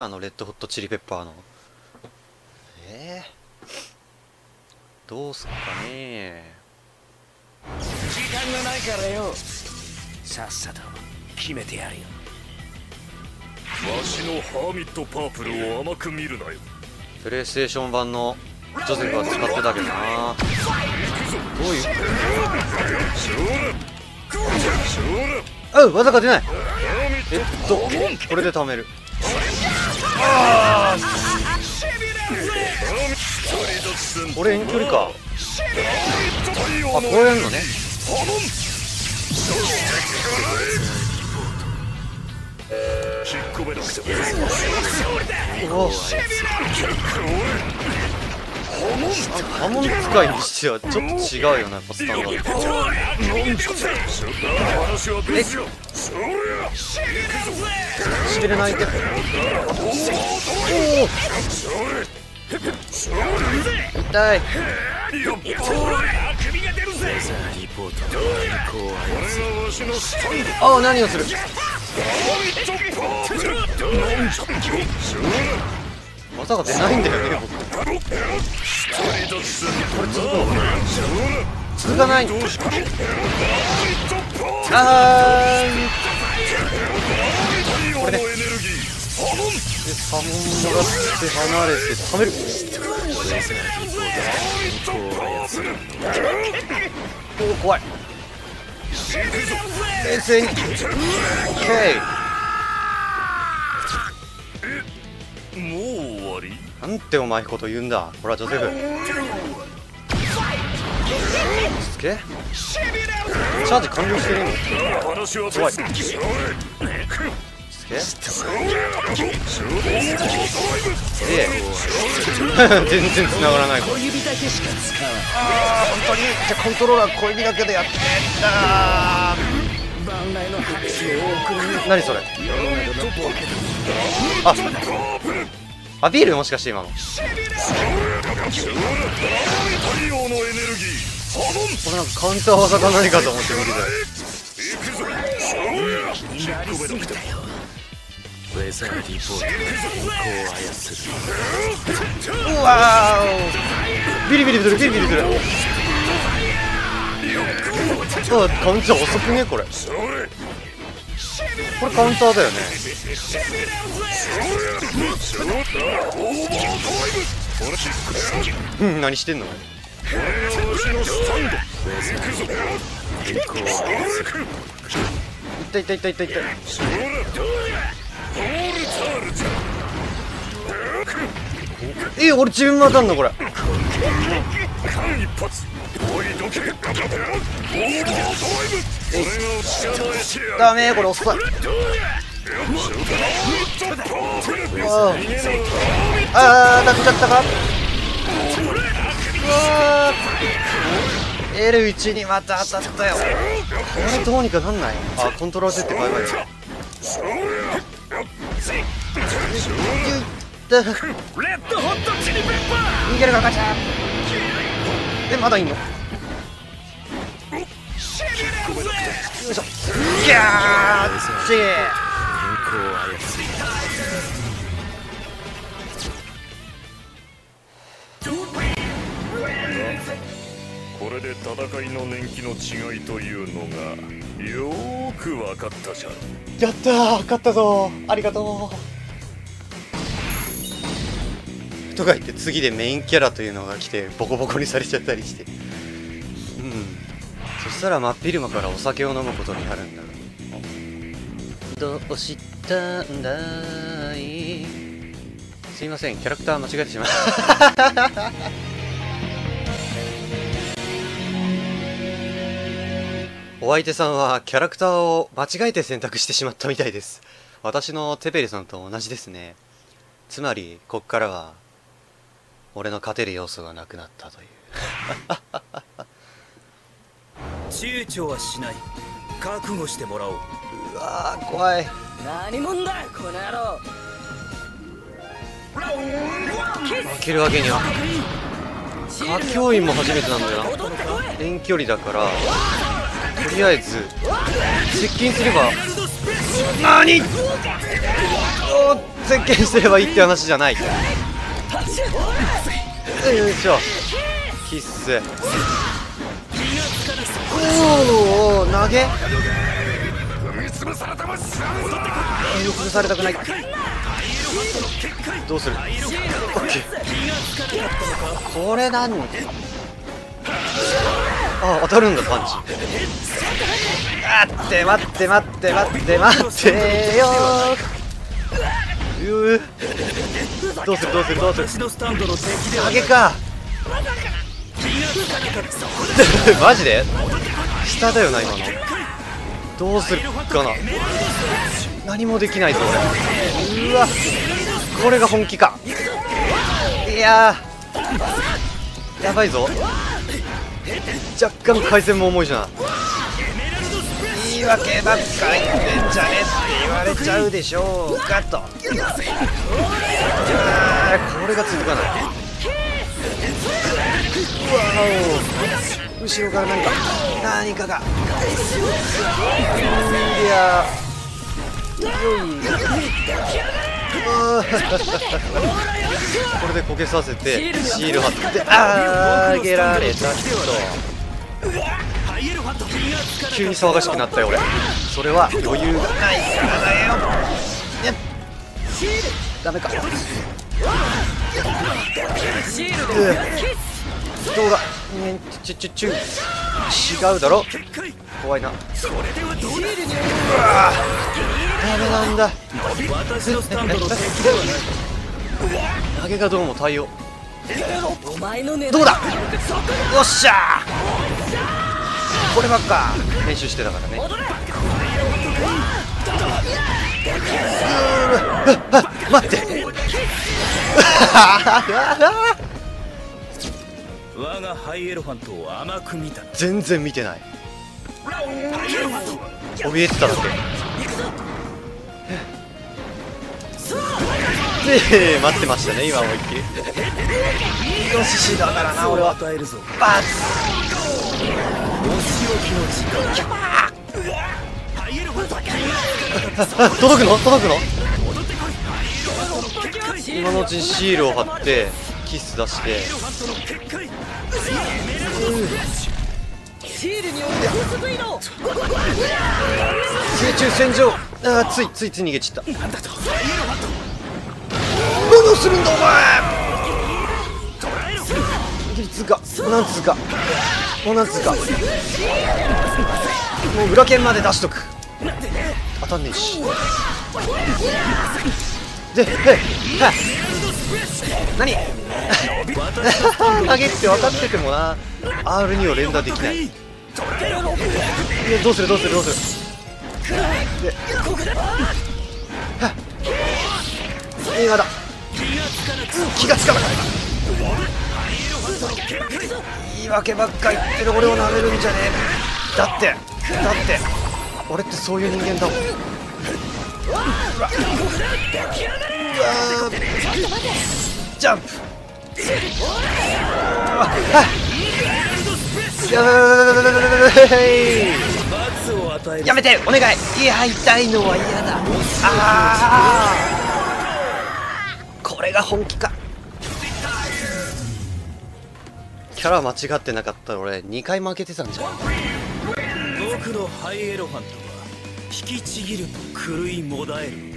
あのレッドホットチリペッパーの。えー、どうすっかね。時間がないからよ。さっさと決めてやるよ。わしのハーミットパープルを甘く見るなよ。プレイステーション版のジョゼフは使ってたけどな。どういう？あう技が出ない。えっとこれで貯めるこれ遠距離か。あこうやるのね。引っ。刃物使いにしてはちょっと違うよなやっぱスタンダード話は別よそりゃしびれないけど痛いやっぱり首が出るぜリポートこうこれがわしのスタンドああ何をする？技が出ないんだよね僕。これ続くのかな続かない。あーん。これね。でサモンもらって離れて貯める。おお怖い。冷静に。OK もう。なんてお前こと言うんだ。ほらジョゼフ。落ち着け？チャージ完了してるの落話は怖い別ち着け。で全然繋がらない。これ指だけしか使わ本当に。じゃあコントローラー小指だけでやって。たん何それ？あアピールもしかして今の。これなんかカウンター技か何かと思って見てたよ。ウェザーリポートが天候を操るたうわービリビリするビリビリする。あカウンター遅くねこれこれカウンターだよね。うん何してんの？これがわしのスタンド天候を操る痛い痛い痛い痛い痛いそれオールタールじゃえ俺自分も当たんのこれ。間一髪おいどけ。オーバードライブ。が捕まえてやるダメこれ遅いあーあー当たっちゃったか？うわー。L1 にまた当たったよ。これどうにかなんない？あコントロール設定バイバイだレッドホットチリペッパ逃げるかガチャえまだいんの？よいしょ。ギャーこれで戦いの年季の違いというのがよーく分かったじゃん。やったー勝ったぞー。ありがとうとか言って次でメインキャラというのが来てボコボコにされちゃったりして。うん。そしたら真っ昼間からお酒を飲むことになるんだ。どうしたんだい？すいませんキャラクター間違えてしまった。お相手さんはキャラクターを間違えて選択してしまったみたいです。私のテペリさんと同じですね。つまりこっからは俺の勝てる要素がなくなったという。躊躇はしない。覚悟してもらおう。うわー怖い。何者だこの野郎。負けるわけには。歌教員も初めてなんだよな。遠距離だからとりあえず接近すれば何?おっ宣言すればいいって話じゃないよいしょキッス。おお投げ。踏み潰されたくない。どうする？オッケー。これなんあ当たるんだパンチ。待って待って待って待って待ってよ。ーどうする？どうする？どうする？私のスタンドの敵では投げかマジで下だよな今のどうする？かな何もできないぞ俺うわこれが本気かいやーやばいぞ若干回線も重いじゃん言い訳ばっか言ってんじゃねって言われちゃうでしょうかと。あーこれが続かないうわお後ろから何か何かが。いやよいこれでこけさせてシール貼ってあーあげられた人急に騒がしくなったよ俺。それは余裕がないからだよ。ね。ダメか。うんどうだ？ねちゅちゅちゅ違うだろ？怖いな。うわダメなんだ。私のスタンドの敵ではない投げがどうも対応どうだよっしゃーこればっか。練習してたからね。待って。我がハイエロファントを甘く見た。全然見てない。怯えてただけ。で待ってましたね今思いっきり。イノシシだからな俺は。バツ届くの？届くの？今のうちにシールを貼ってキス出して。シールによって放水中戦場あーついついつい逃げちった。何をするんだお前ギリ通過もうなんつうかもうなんつうかもう裏剣まで出しとく。当たんねえし。でへは何？投げって分かっててもな。R2 を連打できない。いやどうするどうするどうする。ではっ映画だ。気がつかなかった。言い訳ばっか言ってる俺を舐めるんじゃねえ。だってだって俺ってそういう人間だもん。ジャンプ。ややめてお願い。いや痛いのは嫌だ。ああこれが本気か。キャラ間違ってなかったら俺2回負けてたんじゃん。僕のハイエロファントは引きちぎると狂いもだえる。